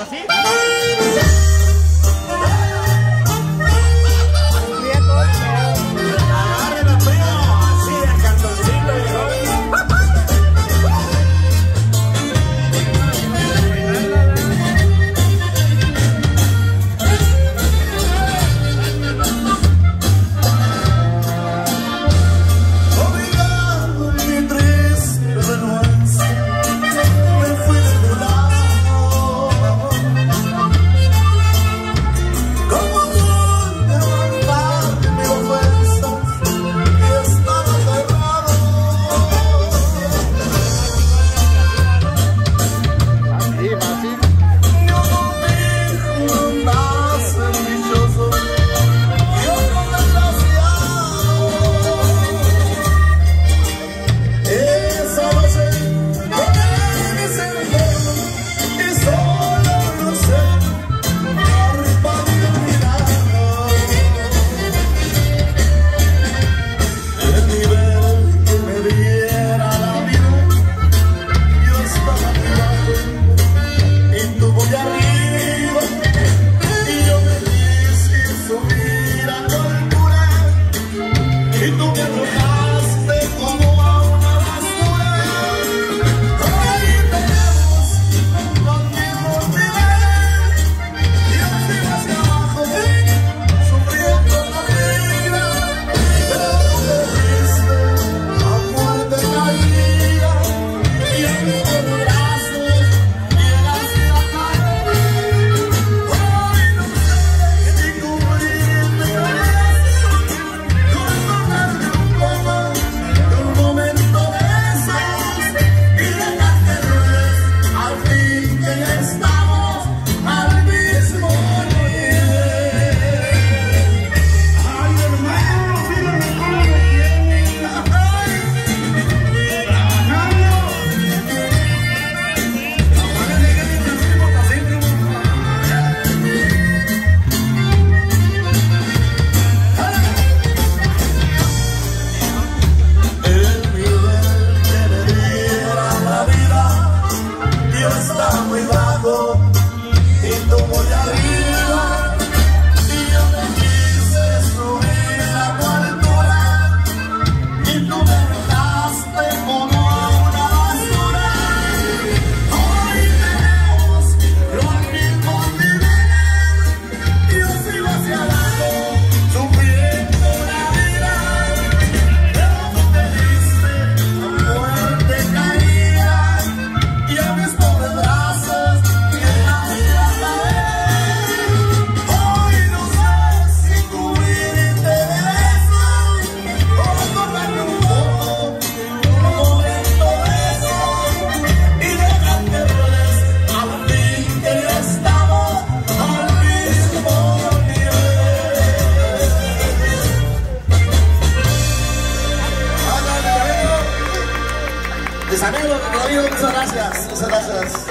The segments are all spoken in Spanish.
¿Así?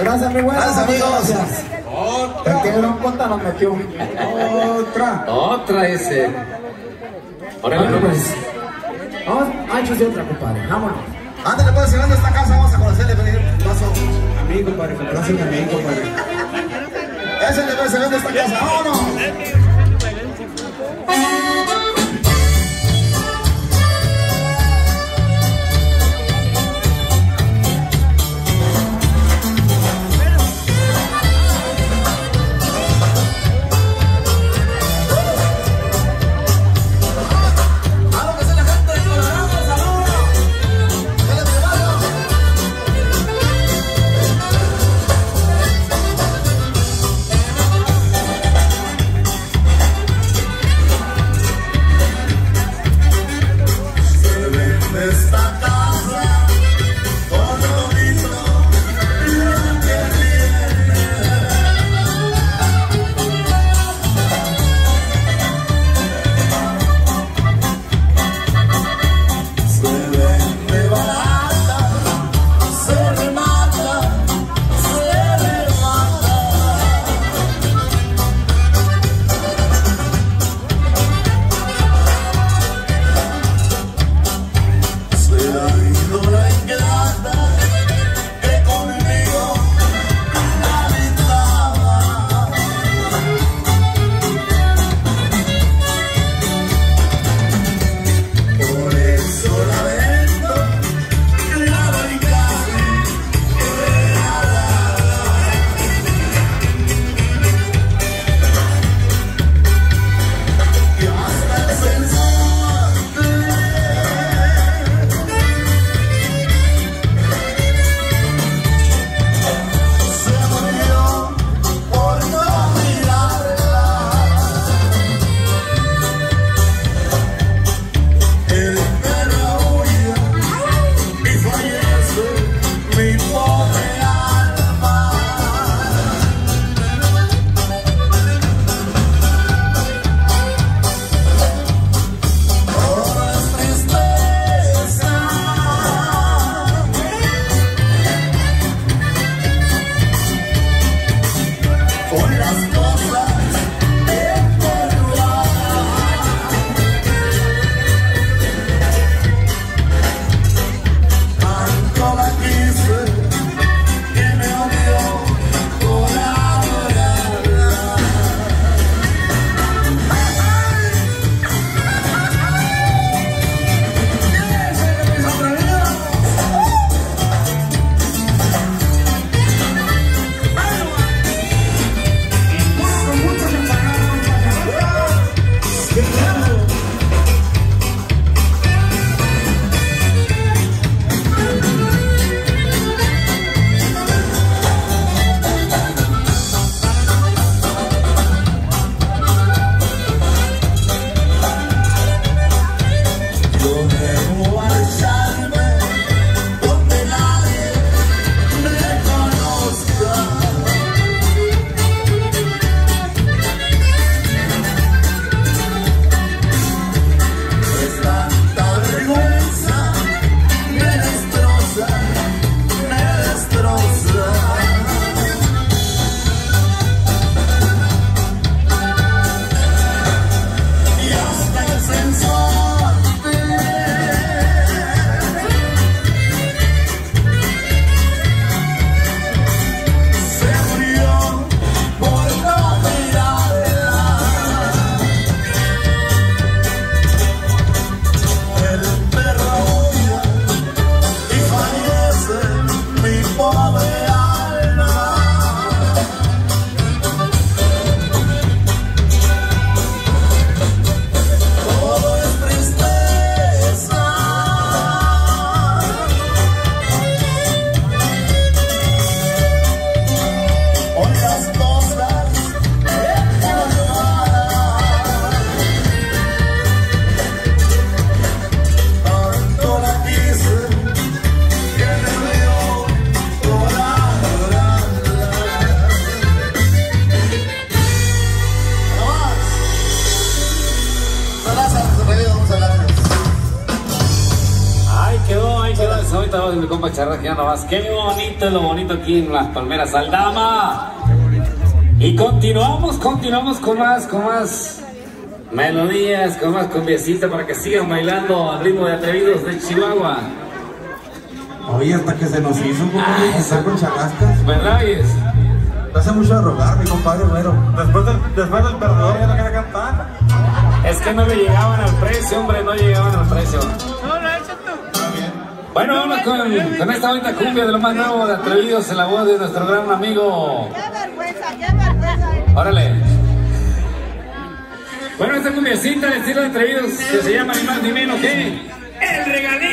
Gracias, mi güey. Gracias, amigos. Gracias. Otra. El cuenta nos metió. Otra. Otra ese. Órale, Bueno, pues. Vamos a echar de otra, compadre. Vámonos. Ándale, pues, llegando a esta casa, vamos a conocerle, paso. Amigo, padre, compláceme a mi amigo, padre. Ese le pues, llegando a esta casa, vámonos. What a time. Compa Charraquia nomás. Qué bonito es lo bonito aquí en las palmeras Aldama. Y continuamos, continuamos con más, con más melodías, con más cumbiecita para que sigan bailando al ritmo de atrevidos de Chihuahua. Oye, hasta que se nos hizo, Ah, compadre, estar con charrascas. ¿Verdad? Te hace mucho de rogar, mi compadre, güero. Después del, después del perdedor ya no quiere cantar. Es que no le llegaban al precio, hombre, no llegaban al precio. Bueno, vamos con, con esta bonita cumbia de lo más nuevo de Atrevidos en la voz de nuestro gran amigo. ¡Qué vergüenza, qué vergüenza! Órale. Bueno, esta cumbiacita de estilo de Atrevidos que se llama ni más ni menos que El Regalito,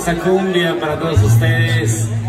Sabrosa cumbia para todos ustedes.